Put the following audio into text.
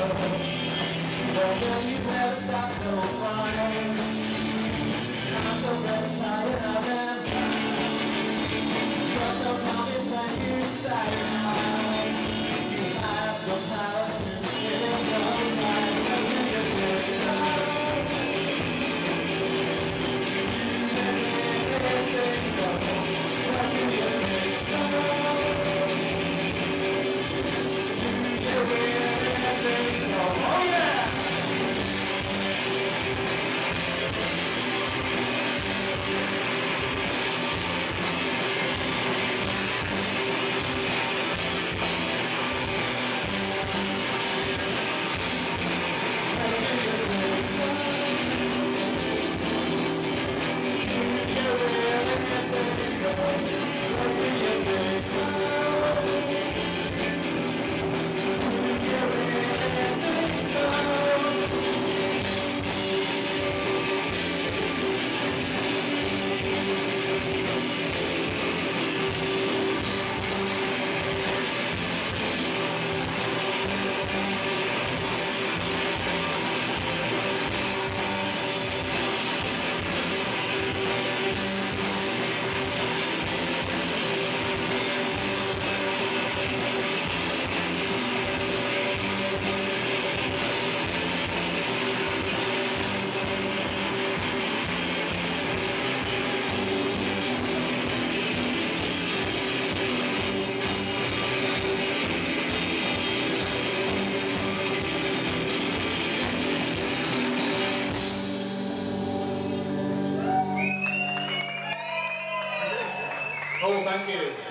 Well, Oh, thank you.